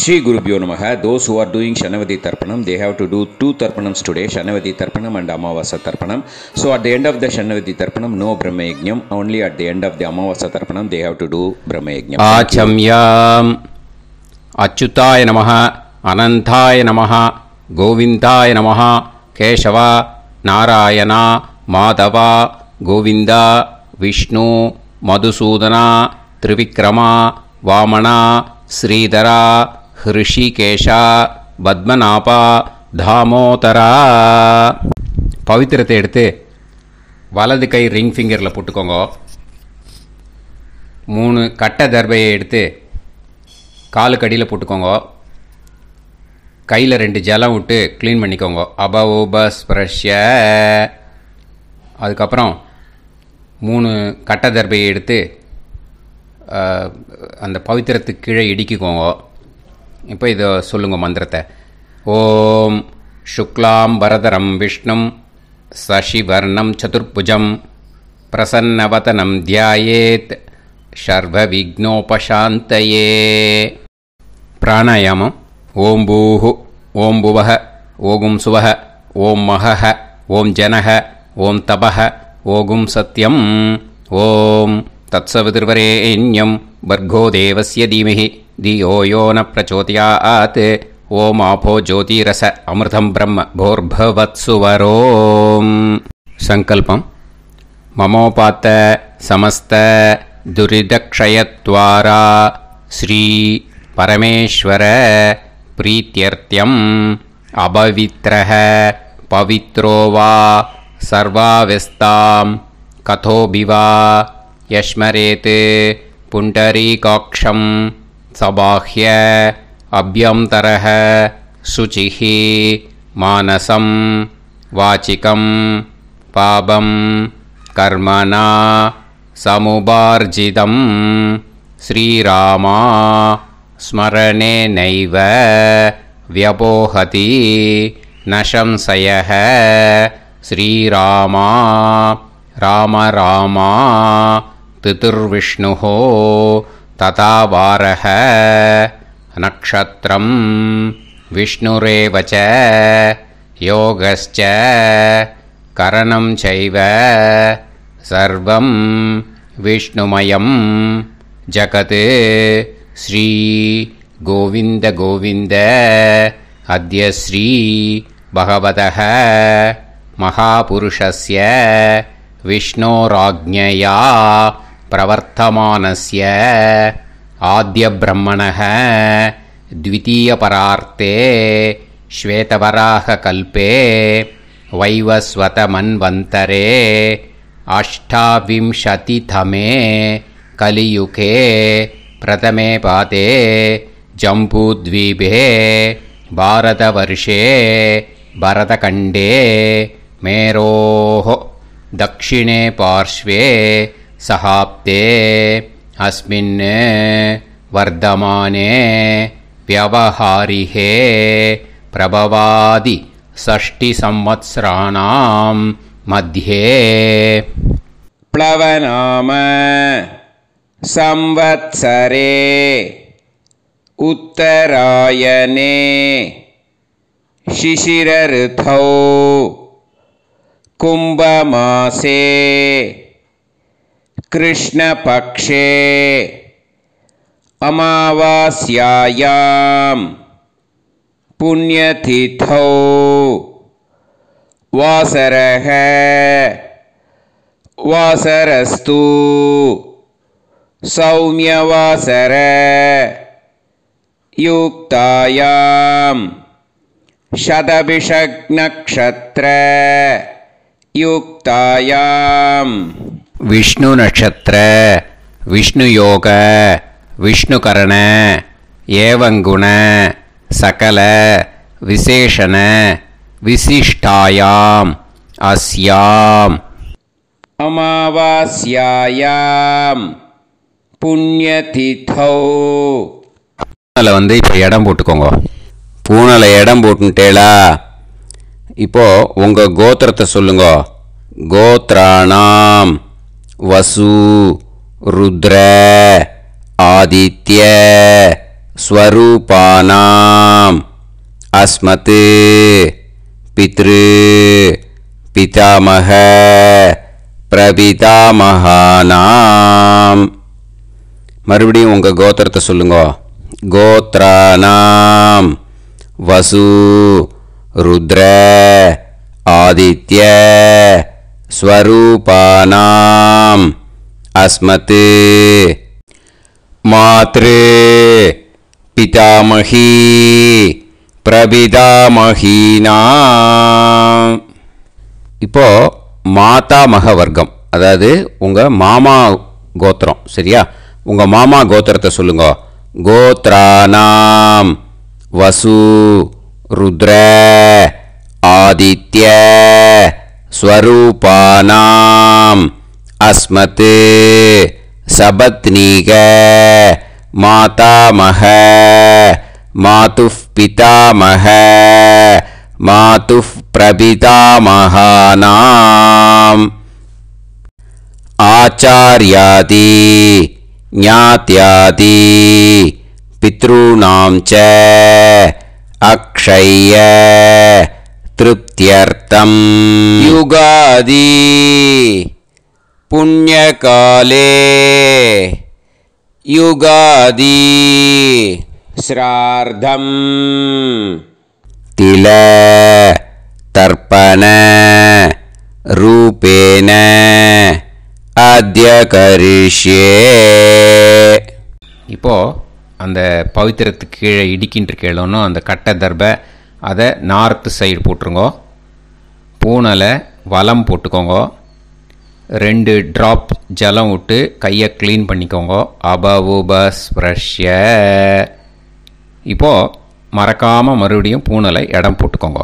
Shri Gurubhyo Namaha. Those who are doing Shanavati Tarpanam, they have to do two Tarpanams today, Shanavati Tarpanam and Amavasa Tarpanam. So at the end of the Shanavati Tarpanam, no Brahma Yajnam. Only at the end of the Amavasa Tarpanam, they have to do Brahma Yajnam. ஆச்சம்யாம் அச்சுதாய நமः அனந்தாய நமः கோவிந்தாய நமः கேசவா நாராயணா மாதவா கோவிந்தா விஷ்ணு மதுசூதனா திரிவிக்ரமா வாமனா ஹிருஷிகேஷா பத்மநாபா தாமோதரா பவித்திரத்தை எடுத்து வலது கை ring ஃபிங்கரில் போட்டுக்கோங்க மூணு கட்டை தர்பையை எடுத்து காலுக்கு அடியில் போட்டுக்கோங்க கையில் ரெண்டு ஜலம் விட்டு க்ளீன் பண்ணிக்கோங்க அபவோபஸ்பிரஷ்ய அதுக்கப்புறம் மூணு கட்டை தர்பையை எடுத்து அந்த பவித்திரத்துக்கு கீழே இடிக்கிக்கோங்க இப்போ இதை சொல்லுங்க மந்திரத்தை. ஓம் சுக்லாம் வரதரம் விஷ்ணும் சசிவர்ணம் சதுர்புஜம் பிரசன்னவதனம் தியாயேத் சர்வவிக்னோபசாந்தயே. பிராணாயாமம். ஓம் பூஹு ஓம் புவஹ ஓகும் சுவஹ ஓம் மகஹ ஓம் ஜனஹ ஓம் தபஹ ஓகும் சத்யம். ஓம் தத்சவிதுர்வரேண்யம். வர்கோ தேவசிய தீமஹி. दि यो न प्रचोदयात्। ओमापो ज्योतिरस अमृतं ब्रह्म भोर्भवत्सुवरोम् सङ्कल्पं ममोपात समस्त समस्तदुरिदक्षयत्वारा श्रीपरमेश्वर प्रीत्यर्थ्यम् अपवित्रः पवित्रो वा सर्वाव्यस्तां कथोऽभि वा यस्मरेत् पुण्डरीकाक्षम् सबाह्य अभ्यन्तरः शुचिः मानसं वाचिकं पापं कर्मणा समुपार्जितं। श्रीरामा स्मरणेनैव व्यपोहति न संशयः श्रीरामा राम रामा तिथिर्विष्णुः तथा वारः नक्षत्रं विष्णुरेव च योगश्च करणं चैव। सर्वं विष्णुमयं जगत् श्री गोविन्द गोविन्द अद्य श्री भगवतः महापुरुषस्य विष्णोराज्ञया प्रवर्तमानस्य आद्यब्रह्मणः द्वितीयपरार्ते श्वेतवराहकल्पे वैवस्वतमन्वन्तरे अष्टाविंशतितमे कलियुगे प्रथमे पादे जम्बूद्वीपे भारतवर्षे भरतखण्डे मेरोः दक्षिणे पार्श्वे सहाब्दे अस्मिन् वर्धमाने व्यवहारिहे प्रभवादि षष्टिसंवत्सराणां मध्ये। प्लवनाम संवत्सरे उत्तरायणे शिशिरऋतौ कुम्भमासे कृष्णपक्षे अमावास्यायां पुण्यतिथौ वासरः वासरस्तु सौम्यवासर युक्तायां शतभिषग्नक्षत्र விஷ்ணு நட்சத்திர விஷ்ணு யோக விஷ்ணுகரண ஏவங்குண சகல விசேஷண விசிஷ்டாயாம் அஸ்யாம். அமாவாஸ்யாயாம். புண்ணியதிதோ. பூனலை வந்து இப்போ இடம் போட்டுக்கோங்க. பூனலை இடம் போட்டுட்டேலா இப்போ உங்கள் கோத்திரத்தை சொல்லுங்க. கோத்ராணாம் வசு ருத்ர ஆதித்ய ஸ்வரூபானாம் அஸ்மத் பித்ரு பிதாமக பிரபிதாமகானாம். மறுபடியும் உங்கள் கோத்திரத்தை சொல்லுங்க. கோத்ரானாம் வசு ருத்ர ஆதித்ய ஸ்வரூபானாம். அஸ்மத் மாத்ரு பிதாமகி பிரபிதாமகீனாம் இப்போ மாதாமக வர்க்கம் அதாவது உங்கள் மாமா கோத்திரம் சரியா? உங்கள் மாமா கோத்திரத்தை சொல்லுங்க. கோத்ரானாம் வசு ருத்ர ஆதித்ய ஸ்வரூபானாம். अस्मत् सपत्नीक मातामह मातुः पितामह मातुः प्रपितामहानाम्। आचार्यादि ज्ञात्यादि पितॄणां च अक्षय्य तृप्त्यर्तं युगादि। पुण्यकाले युगादि श्रार्धम् तिल तर्पण रूपेण அத்ய கரிஷ்யே இப்போ அந்த பவித்திரத்துக்கு கீழே இடிக்கின்ற கீழனும் அந்த கட்டை தர்பை அதை நார்த்து சைடு போட்டுருங்கோ பூனலை வலம் போட்டுக்கோங்க ரெண்டு ட்ராப் ஜலம் விட்டு கையை க்ளீன் பண்ணிக்கோங்க. அபவுபஸ் ப்ரஷ்ய இப்போது மறக்காமல் மறுபடியும் பூனலை இடம் போட்டுக்கோங்க.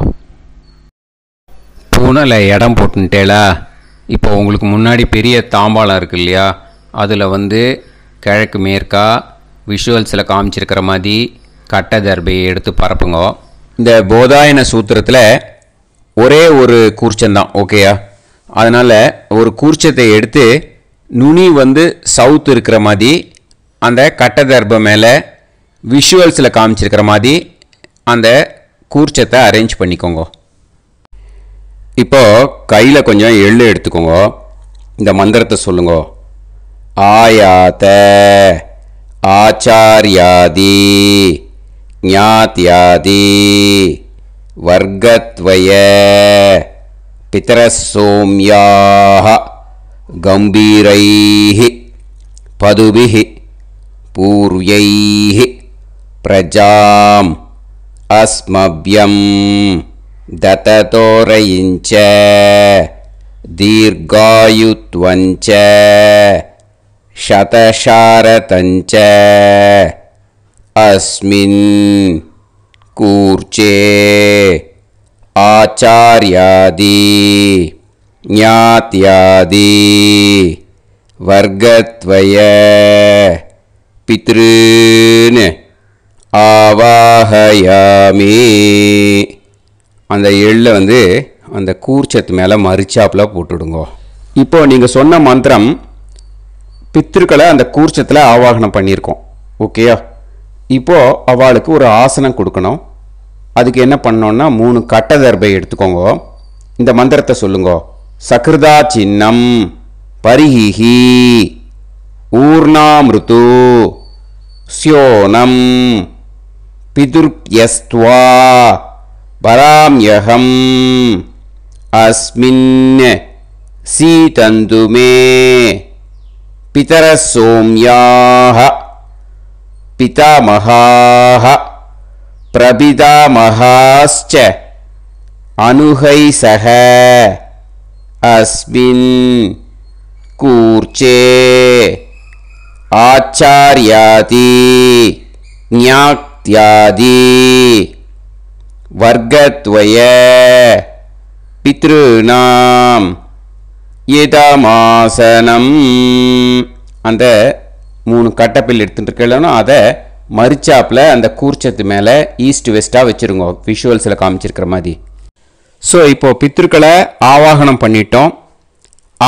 பூனலை இடம் போட்டுட்டேலா இப்போ உங்களுக்கு முன்னாடி பெரிய தாம்பாளம் இருக்கு இல்லையா? அதில் வந்து கிழக்கு மேற்கா விஷுவல்ஸில் காமிச்சிருக்கிற மாதிரி கட்டை தர்பையை எடுத்து பரப்புங்க. இந்த போதாயன சூத்திரத்தில் ஒரே ஒரு கூர்ச்சந்தான் ஓகேயா அதனால் ஒரு கூர்ச்சத்தை எடுத்து நுனி வந்து சவுத் இருக்கிற மாதிரி அந்த கட்டை மேலே விஷுவல்ஸில் காமிச்சிருக்கிற மாதிரி அந்த கூர்ச்சத்தை அரேஞ்ச் பண்ணிக்கோங்க. இப்போ கையில் கொஞ்சம் எள்ளு எடுத்துக்கோங்க. இந்த மந்திரத்தை சொல்லுங்க. ஆயாத ஆச்சாரியாதி ஞாத்யாதி வர்க்கத்வய पितरः सोम्याः गम्भीरैः पदुभिः पूर्व्यैः प्रजाम् अस्मभ्यं दततोरयिञ्च दीर्घायुत्वञ्च शतशारतञ्च अस्मिन् कूर्चे आचार्यादि ज्ञात्यादि वर्गत्वय पितॄन् ஆவாஹயாமி அந்த எள்ளை வந்து அந்த கூர்ச்சத்து மேலே மறிச்சாப்பில் போட்டுடுங்க இப்போ நீங்கள் சொன்ன மந்திரம் பித்திருக்களை அந்த கூர்ச்சத்தில் ஆவாகனம் பண்ணியிருக்கோம் ஓகேயா இப்போ அவளுக்கு ஒரு ஆசனம் கொடுக்கணும் அதுக்கு என்ன பண்ணோன்னா மூணு கட்டதர்பை எடுத்துக்கோங்க. இந்த மந்திரத்தை சொல்லுங்க. சக்ருதா சின்னம் பரிஹிஹி ஊர்ணாமிருத்து ஸ்யோனம் பிதுர்யஸ்துவா பராம்யகம் அஸ்மின் சீதந்து மே பிதரசோம்யாக பிதாமகாக பிரபிதாமகாஸ்ச அனுகை சக அஸ்மின் கூர்ச்சே ஆச்சாரியாதி ஞாக்தியாதி வர்க்கத்வய பித்ருநாம் இதமாசனம் அந்த மூணு கட்டப்பில் எடுத்துட்டு இருக்கலன்னா அதை மறிச்சாப்பில் அந்த கூர்ச்சத்து மேலே ஈஸ்ட் வெஸ்ட்டாக வச்சுருங்க. விஷுவல்ஸில் காமிச்சிருக்கிற மாதிரி. ஸோ இப்போது பித்ருக்களை ஆவாகனம் பண்ணிட்டோம்.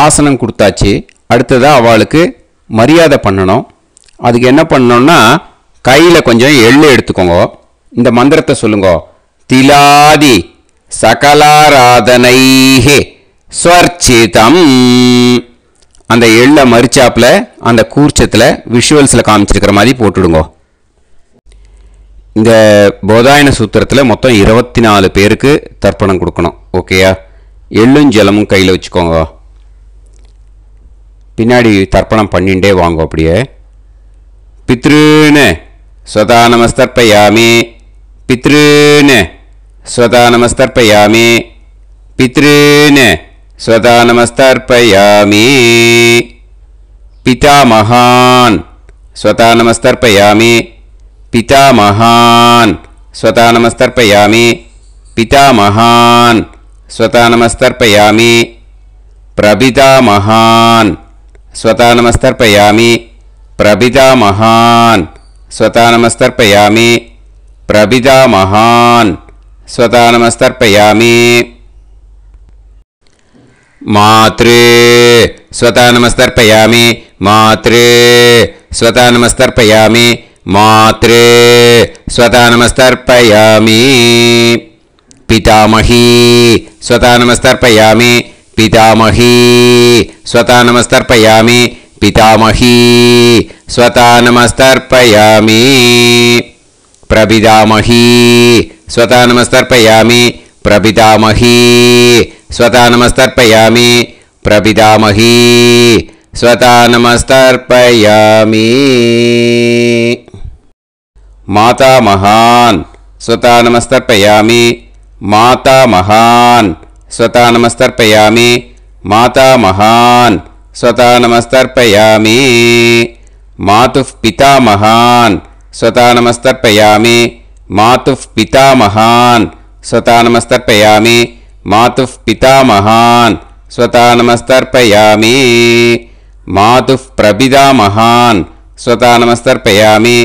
ஆசனம் கொடுத்தாச்சு. அடுத்ததாக அவளுக்கு மரியாதை பண்ணணும். அதுக்கு என்ன பண்ணோம்னா கையில் கொஞ்சம் எள்ளு எடுத்துக்கோங்க. இந்த மந்திரத்தை சொல்லுங்க. திலாதி சகலாராதனைஹே ஸ்வர்ச்சிதம். அந்த எள்ளை மறிச்சாப்பில் அந்த கூர்ச்சத்தில் விஷுவல்ஸில் காமிச்சிருக்கிற மாதிரி போட்டுடுங்க. இந்த போதாயன சூத்திரத்தில் மொத்தம் இருபத்தி நாலு பேருக்கு தர்ப்பணம் கொடுக்கணும் ஓகேயா எள்ளும் ஜலமும் கையில் வச்சுக்கோங்க. பின்னாடி தர்ப்பணம் பண்ணிகிட்டே வாங்க அப்படியே. பித்ருன்னு ஸ்வதா நமஸ்தர்ப்பயாமே பித்ருன்னு ஸ்வதா நமஸ்தர்ப்பயாமே பித்ருன்னு ஸ்வதா நமஸ்தர்ப்பயாமே பிதா மகான் ஸ்வதா நமஸ்தர்ப்பயாமே पितामहान्। स्वता नमस्तर्पयामि। पितामहान्। स्वता नमस्तर्पयामि। प्रपितामहान्। स्वता नमस्तर्पयामि। प्रपितामहान्। स्वता नमस्तर्पयामि। प्रपितामहान्। स्वता नमस्तर्पयामि। मातृ। स्वता नमस्तर्पयामि। मातृ। स्वता नमस्तर्पयामि मातृ स्वता नमस्तर्पयामि। पितामही स्वता नमस्तर्पयामि। पितामही स्वता नमस्तर्पयामि। पितामही स्वता नमस्तर्पयामि। प्रपितामही स्वता नमस्तर्पयामि। प्रपितामही स्वता नमस्तर्पयामि। प्रपितामही स्वता नमस्तर्पयामि मातामहान् स्वतानमस्तर्पयामि मातामहान् स्वतानमस्तर्पयामि मातामहान् स्वतानमस्तर्पयामि मातुः पितामहान् स्वतानमस्तर्पयामि मातुः पितामहान् स्वतानमस्तर्पयामि मातुः पितामहान् स्वतानमस्तर्पयामि मातुः प्रभिधा महान्। स्वतानमस्तर्पयामि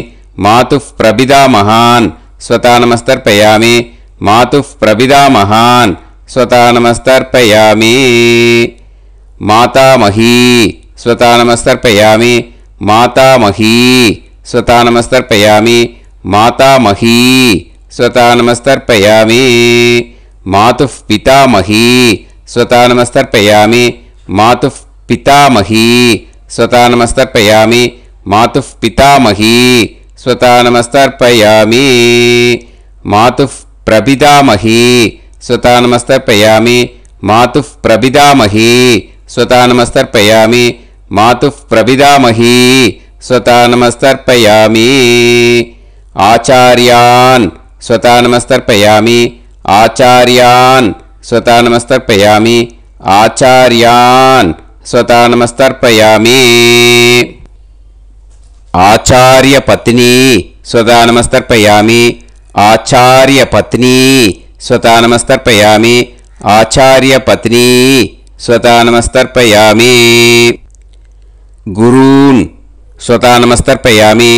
मातुः प्रभिदा महान्। स्वतानमस्तर्पयामि मातुः प्रभिदा महान्। स्वतानमस्तर्पयामि मातामही स्वतानमस्तर्पयामि मातामही स्वतानमस्तर्पयामि मातामही स्वतानमस्तर्पयामि मातुः पितामही स्वतानमस्तर्पयामि मातुः पितामही स्वतानमस्तर्पयामि मातुः पितामही स्वतानमस्तर्पयामि मातुः प्रपितामही। स्वतानमस्तर्पयामि मातुः प्रपितामही। स्वतानमस्तर्पयामि मातुः प्रपितामही। स्वतानमस्तर्पयामि आचार्यान्। स्वतानमस्तर्पयामि आचार्यान्। स्वतानमस्तर्पयामि आचार्यान्। स्वतानमस्तर्पयामि आचार्यपत्नी स्वदानमस्तर्पयामि आचार्यपत्नी स्वतानमस्तर्पयामि आचार्यपत्नी स्वतानमस्तर्पयामि गुरून् स्वतानमस्तर्पयामि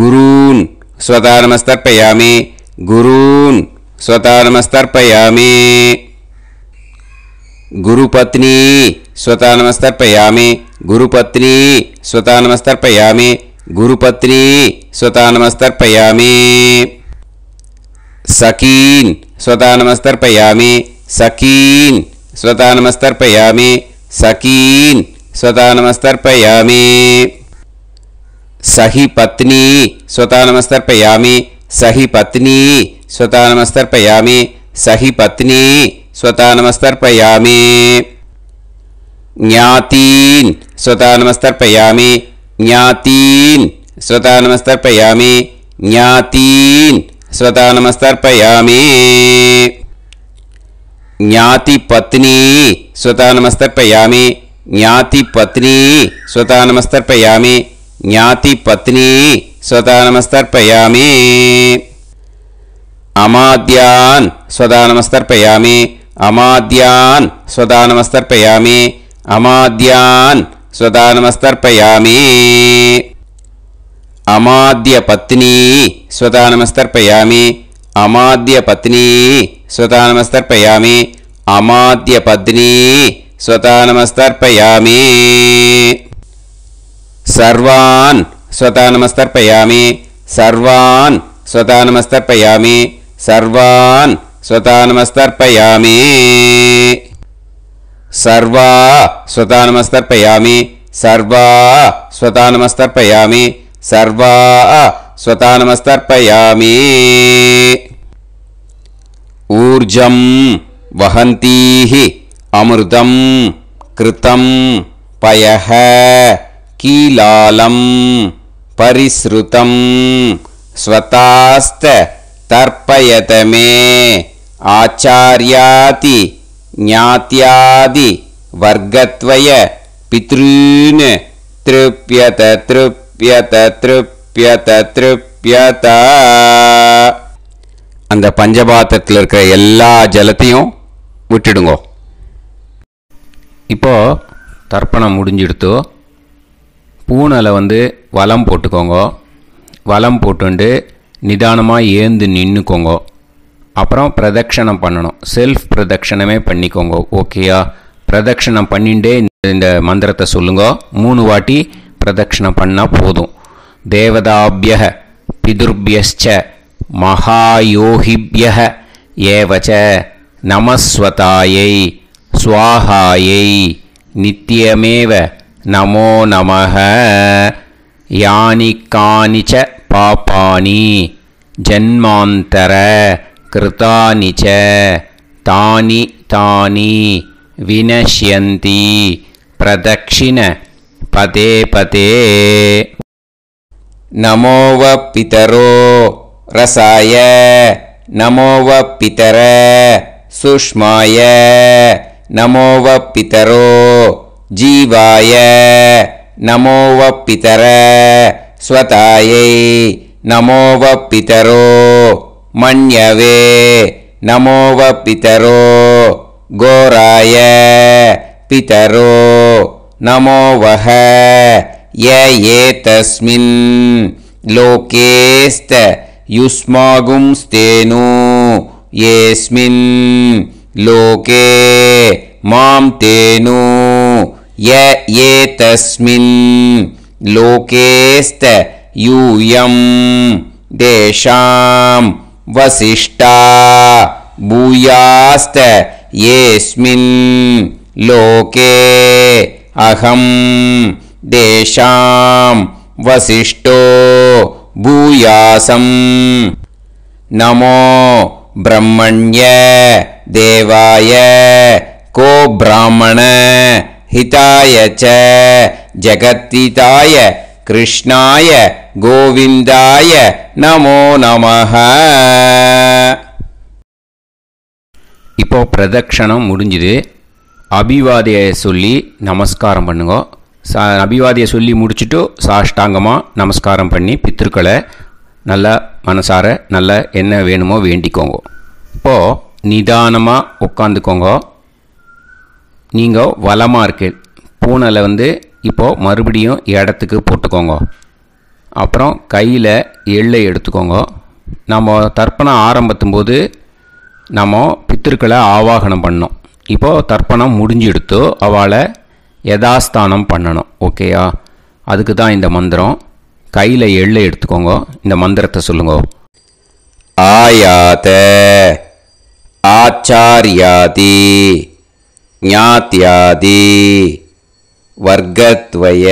गुरून् स्वतानमस्तर्पयामि गुरून् स्वतानमस्तर्पयामि गुरुपत्नी स्वतानमस्तर्पयामि गुरुपत्नी स्वतानमस्तर्पयामि गुरुपत्नी स्वता नमस्तर्पयामि सखीन् स्वता नमस्तर्पयामि सखीन् स्वता नमस्तर्पयामि सखीन् स्वता नमस्तर्पयामि सहि पत्नी स्वता नमस्तर्पयामि सहि पत्नी स्वता नमस्तर्पयामि सहि पत्नी स्वता नमस्तर्पयामि ज्ञातीन् स्वता नमस्तर्पयामि ज्ञातीन्। स्वतानमस्तर्पयामि ज्ञातीन्। स्वतानमस्तर्पयामि ज्ञातिपत्नी। स्वतानमस्तर्पयामि ज्ञातिपत्नी। स्वतानमस्तर्पयामि ज्ञातिपत्नी। स्वतानमस्तर्पयामि अमाद्यान्। स्वदानमस्तर्पयामि अमाद्यान्। स्वदानमस्तर्पयामि अमाद्यान्। స్వతానమస్తర్పయామి. అమాద్య పత్ని స్వతానమస్తర్పయామి. అమాద్య పత్ని స్వతానమస్తర్పయామి. అమాద్య పత్ని స్వతానమస్తర్పయామి. సర్వాన్ స్వతానమస్తర్పయామి. సర్వాన్ స్వతానమస్తర్పయామి. సర్వాన్ స్వతానమస్తర్పయామి. सर्वा स्वतानमस्तर्पयामि सर्वा स्वतानमस्तर्पयामि सर्वा स्वतानमस्तर्पयामि। ऊर्जं वहन्तीः अमृतं कृतं पयः कीलालं परिसृतं स्वतास्त तर्पयत मे आचार्याति ज्ञात्यादि वर्गत्वय पितॄन् तृप्यत तृप्यत तृप्यत तृप्यत அந்த பஞ்சபாத்திரத்தில் இருக்கிற எல்லா ஜலத்தையும் விட்டுடுங்கோ இப்போ தர்ப்பணம் முடிஞ்சிடுத்து பூனலை வந்து வலம் போட்டுக்கோங்க வலம் போட்டுண்டு நிதானமாக ஏந்து நின்றுக்கோங்க அப்புறம் பிரதட்சணம் பண்ணணும். செல்ஃப் பிரதட்சணமே பண்ணிக்கோங்க ஓகேயா பிரதட்சணம் பண்ணிண்டே இந்த மந்திரத்தை சொல்லுங்க. மூணு வாட்டி பிரதட்சணம் பண்ணால் போதும். தேவதாபிய பிதுர்பியஸ்ச மகாயோகிபிய ஏவச்ச நமஸ்வதாயை சுவாகாயை நித்தியமேவ நமோ நமः யானி காணிச்ச பாப்பானி ஜன்மாந்தர कृतानि च तानि तानि विनश्यन्ति प्रदक्षिणपते पते नमो पितरो रसाय। नमो पितर सुष्माय। नमो पितरो जीवाय। नमो नमोवपितर स्वतायै। नमो नमोवपितरो मण्यवे नमो व पितरो। घोराय पितरो। नमो वः। य एतस्मिन् लोकेस्त युष्मागुंस्तेनु येऽस्मिन् लोके मां तेनु। य एतस्मिन् लोकेस्त यूयं देशां वसिष्ठा भूयास्त येऽस्मिन् लोके अहं देशां वसिष्ठो भूयासं नमो ब्रह्मण्य देवाय को ब्राह्मण हिताय च जगत्तिताय कृष्णाय கோவிந்தாய நமோ நமஹ. இப்போ பிரதக்ஷணம் முடிஞ்சுது. அபிவாதியை சொல்லி நமஸ்காரம் பண்ணுங்க. சா அபிவாதியை சொல்லி முடிச்சுட்டு சாஷ்டாங்கமாக நமஸ்காரம் பண்ணி பித்திருக்களை நல்லா மனசார நல்லா என்ன வேணுமோ வேண்டிக்கோங்க. இப்போது நிதானமாக உட்காந்துக்கோங்க நீங்கள் வளமாக இருக்கு பூனலை வந்து இப்போது மறுபடியும் இடத்துக்கு போட்டுக்கோங்க. அப்புறம் கையில் எள்ளை எடுத்துக்கோங்க. நம்ம தர்ப்பணம் ஆரம்பத்தும் போது நம்ம பித்திருக்களை ஆவாகனம் பண்ணோம் இப்போது தர்ப்பணம் முடிஞ்செடுத்து அவளை யதாஸ்தானம் பண்ணணும். ஓகேயா அதுக்கு தான் இந்த மந்திரம். கையில் எள்ளை எடுத்துக்கோங்க. இந்த மந்திரத்தை சொல்லுங்க. ஆயாத ஆச்சாரியாதி ஞாத்யாதி வர்க்கத்வய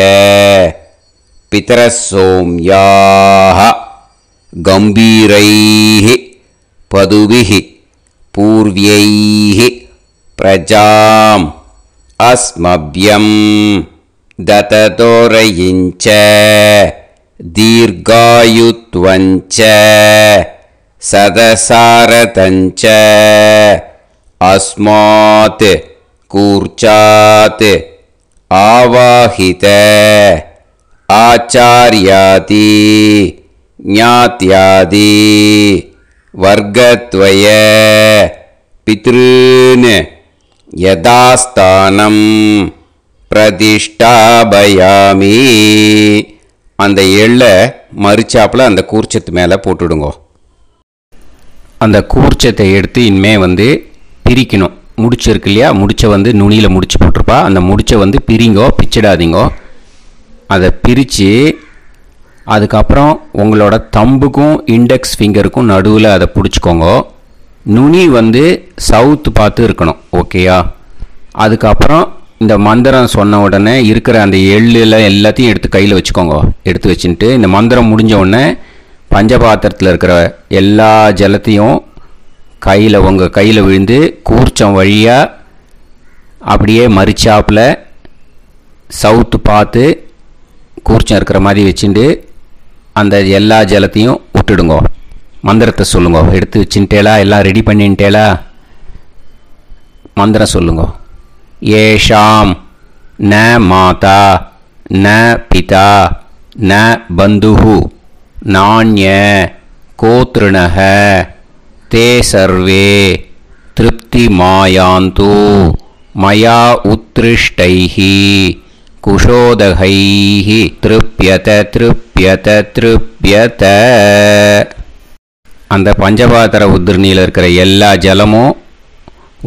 पितरसौम्याः गम्भीरैः पदुभिः पूर्व्यैः प्रजाम् अस्मभ्यं दततोरयिञ्च दीर्घायुत्वञ्च सदसारदञ्च अस्मात् कूर्चात् आवाहित। आचार्याति ज्ञात्यादि वर्गत्वय पितॄन् யதாஸ்தானம் பிரதிஷ்டாபயாமி அந்த எள்ளை மறிச்சாப்புல அந்த கூர்ச்சத்து மேலே போட்டுடுங்கோ அந்த கூர்ச்சத்தை எடுத்து இனிமே வந்து பிரிக்கணும் முடிச்சு இருக்கு இல்லையா முடிச்சை வந்து நுனியில் முடிச்சு போட்டிருப்பா அந்த முடிச்சை வந்து பிரிங்கோ பிச்சிடாதீங்கோ அதை பிரித்து அதுக்கப்புறம் உங்களோட தம்புக்கும் இண்டெக்ஸ் ஃபிங்கருக்கும் நடுவில் அதை பிடிச்சிக்கோங்க. நுனி வந்து சவுத்து பார்த்து இருக்கணும் ஓகேயா அதுக்கப்புறம் இந்த மந்திரம் சொன்ன உடனே இருக்கிற அந்த எள்ளில் எல்லாத்தையும் எடுத்து கையில் வச்சுக்கோங்க. எடுத்து வச்சுட்டு இந்த மந்திரம் முடிஞ்ச உடனே பஞ்சபாத்திரத்தில் இருக்கிற எல்லா ஜலத்தையும் கையில் உங்கள் கையில் விழுந்து கூர்ச்சம் வழியாக அப்படியே மறிச்சாப்பில் சவுத்து பார்த்து கூர்ச்சம் இருக்கிற மாதிரி வச்சுட்டு அந்த எல்லா ஜலத்தையும் விட்டுடுங்க. மந்திரத்தை சொல்லுங்க. எடுத்து வச்சுட்டேலா எல்லாம் ரெடி பண்ணிட்டேலா மந்திரம் சொல்லுங்க. ஏஷாம் ந மாதா ந பிதா ந பந்துஹு நாண்ய கோத்ருணக தே சர்வே திருப்தி மாயாந்து மயா உத்ருஷ்டைஹி. குஷோதகைः திருப்யத திருப்யத திருப்யத அந்த பஞ்சபாத்திர உதிர்ணியில் இருக்கிற எல்லா ஜலமும்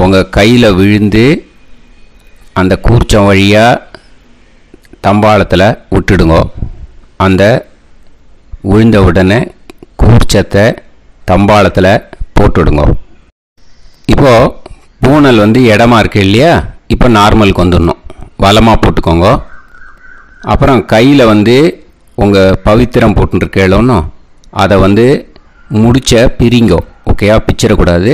உங்கள் கையில் விழுந்து அந்த கூர்ச்சம் வழியாக தம்பாளத்தில் விட்டுடுங்க. அந்த விழுந்த உடனே கூர்ச்சத்தை தம்பாளத்தில் போட்டுடுங்க. இப்போது பூனல் வந்து இடமா இருக்கு இல்லையா? இப்போ நார்மலுக்கு வந்துடணும். வலமாக போட்டுக்கோங்க. அப்புறம் கையில் வந்து உங்கள் பவித்திரம் போட்டுருக்கேளோன்னு அதை வந்து முடிச்ச பிரிங்கோ. ஓகேயா? பிச்சிடக்கூடாது.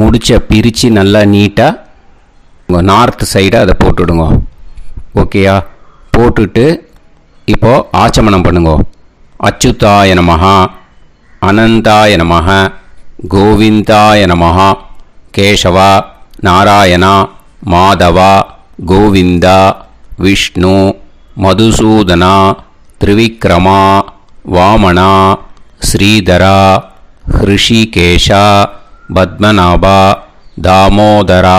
முடிச்ச பிரித்து நல்லா நீட்டாக உங்கள் நார்த் சைடை அதை போட்டுடுங்க. ஓகேயா? போட்டுட்டு இப்போது ஆச்சமனம் பண்ணுங்க. அச்சுதாய நமஹா அனந்தாய நமஹ கோவிந்தாய நமஹா கேசவா நாராயணா மாதவா गोविन्द विष्णु मधुसूदन त्रिविक्रमा वामणा श्रीधरा हृषीकेश पद्मनाभः दामोदरा।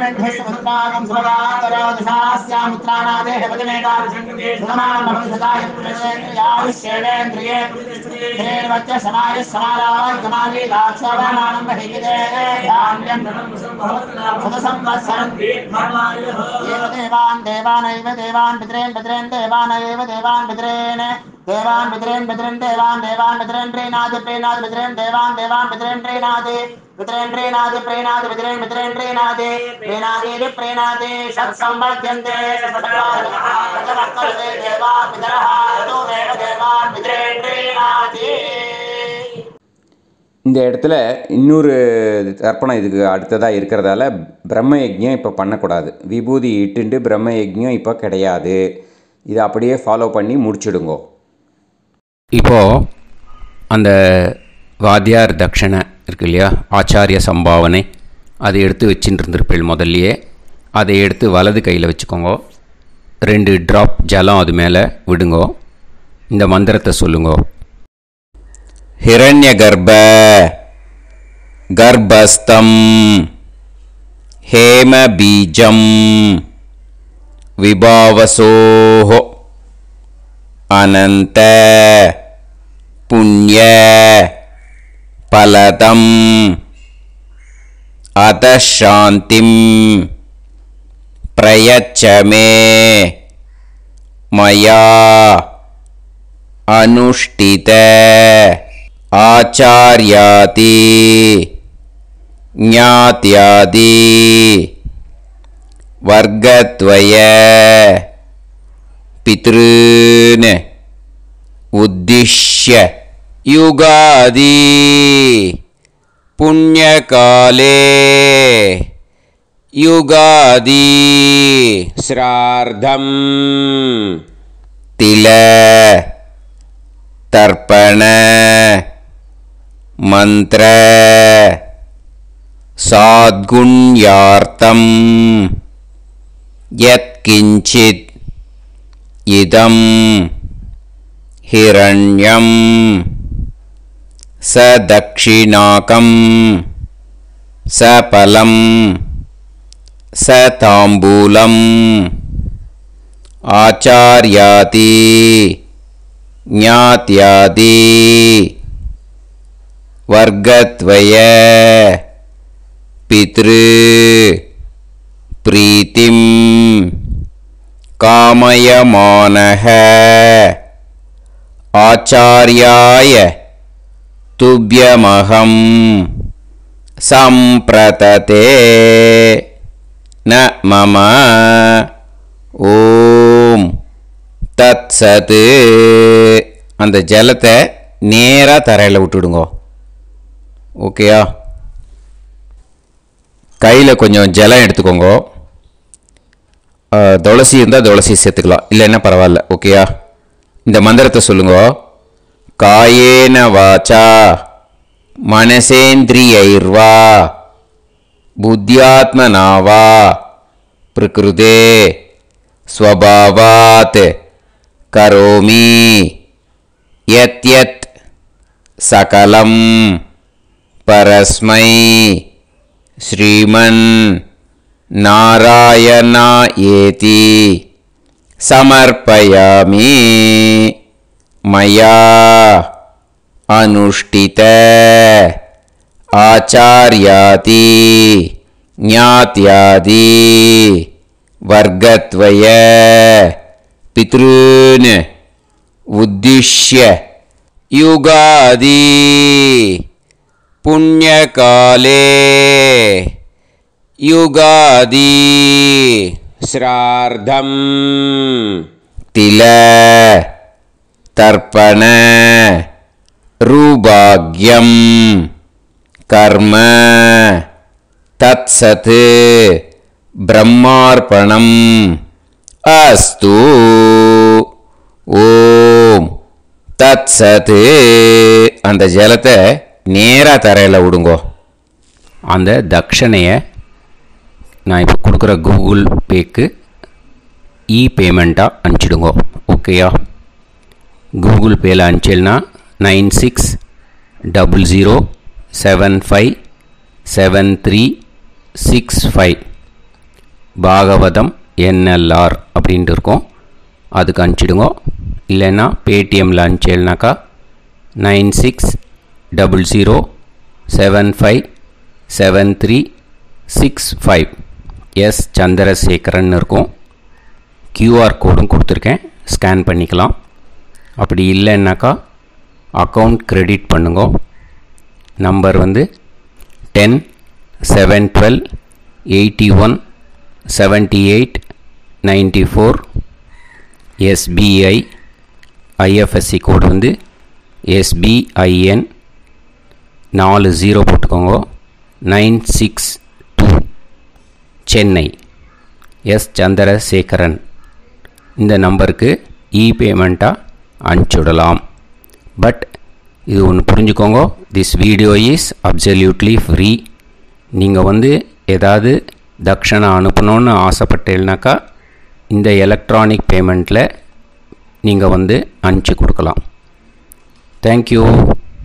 विमान्तमेध्यस्वपुत्रागं सुभगान्तरोदशास्यामुत्राणादेः पदमेकाभिषङ्गदेशमानभविषदायुष्येवेन्द्रिये हेर्वच्च समायः समाराय कमाली दाक्षाभामानं बहिविदे धान्यं शतसंवत्सरं एव देवान् देवानैव देवान् पितरेन् पितरेन् देवानैव देवान् पितरेन् देवान् पितरेन् पितरेन् देवान् देवान् पितरेन् प्रीणाति प्रीणाति पितरेन् देवान् देवान् पितरेन् प्रीणाति पितरेन् प्रीणाति प्रीणाति पितरेन् पितरेन् प्रीणाति प्रीणाति प्रीणाति षट्सम्बध्यन्ते षट्वर्तते देवा पितरः ततो देव देवान् पितरेन् प्रीणाति இந்த இடத்துல இன்னொரு தர்ப்பணம் இதுக்கு அடுத்ததாக இருக்கிறதால பிரம்ம யஜ்ஞம் இப்போ பண்ணக்கூடாது விபூதி இட்டுண்டு பிரம்ம யஜ்ஞம் இப்போ கிடையாது இதை அப்படியே ஃபாலோ பண்ணி முடிச்சிடுங்கோ இப்போது அந்த வாத்தியார் தட்சணை இருக்கு இல்லையா ஆச்சாரிய சம்பாவனை அதை எடுத்து வச்சுட்டு இருந்திருப்பேள் முதல்லையே அதை எடுத்து வலது கையில் வச்சுக்கோங்க ரெண்டு ட்ராப் ஜலம் அது மேலே விடுங்கோ இந்த மந்திரத்தை சொல்லுங்கோ हिरण्यगर्भ गर्भस्थं हेमबीजं विभावसोः अनन्त पुण्य फलदम्। अतः शान्तिं प्रयच्छ मे। मया अनुष्ठित। आचार्याति ज्ञात्यादि। वर्गद्वय। पितॄन्। उद्दिश्य युगादि पुण्यकाले युगादि श्रार्धम् तिल तर्पण मन्त्र साद्गुण्यार्थं यत्किञ्चित् इदं हिरण्यं स दक्षिणाकं सफलं स ताम्बूलम्। आचार्याति ज्ञात्यादि वर्गद्वय पितृ प्रीतिं कामयमानः। आचार्याय तुभ्यमहं सम्प्रतते न मम ஓம் தத் சத்து அந்த ஜலத்தை நேராக தரையில் விட்டுடுங்க ஓகேயா கையில் கொஞ்சம் ஜலம் எடுத்துக்கோங்க ஆ, துளசி இருந்தால் துளசி சேர்த்துக்கலாம் இல்லைன்னா பரவாயில்ல ஓகேயா இந்த மந்திரத்தை कायेन वाचा मनसेन्द्रियैर्वा बुद्ध्यात्मना वा प्रकृते स्वभावात् करोमि। यत्यत् सकलं परस्मै श्रीमन् नारायणायेति समर्पयामि। मया अनुष्ठित। आचार्याति ज्ञात्यादि वर्गद्वय पितॄन् उद्दिश्य युगादि पुण्यकाले युगादि श्रार्धम् तिल தர்ப்பண ரூபாக்யம். கர்ம தத்சத் பிரம்மார்ப்பணம். அஸ்து ஓம் தத்சத் அந்த ஜலத்தை நேராக தரையில் விடுங்கோ. அந்த தட்சணையை நான் இப்போ கொடுக்குற கூகுள் பேக்கு இ பேமெண்ட்டாக அனுப்பிச்சிடுங்க. ஓகேயா? Google பேயில் அனுப்பிச்சில்னா nine six double zero seven five seven three six five Bhagavatam NLR அப்படின்ட்டு இருக்கும் அதுக்கு அனுப்பிச்சிடுங்க இல்லைன்னா பேடிஎம்மில் அனுப்பிச்சேல்னாக்கா nine six double zero seven five seven three six five S Chandrasekaran இருக்கும் கியூஆர் கோடும் கொடுத்துருக்கேன் ஸ்கேன் பண்ணிக்கலாம் அப்படி இல்லைன்னாக்கா அக்கௌண்ட் கிரெடிட் பண்ணுங்க. நம்பர் வந்து ten seven twelve eighty one seventy eight ninety four SBI IFSC code வந்து எஸ்பிஐஎன் நாலு ஜீரோ போட்டுக்கோங்க. Nine six to Chennai S Chandrasekaran இந்த நம்பருக்கு இ பேமெண்ட்டாக அனுப்பிச்சுடலாம் பட் இது ஒன்று புரிஞ்சுக்கோங்க. This video is absolutely free நீங்கள் வந்து ஏதாவது தக்ஷணை அனுப்பணும்னு ஆசைப்பட்டேன்னாக்கா இந்த எலக்ட்ரானிக் பேமெண்ட்டில் நீங்கள் வந்து அனுப்பிச்சி கொடுக்கலாம். தேங்க்யூ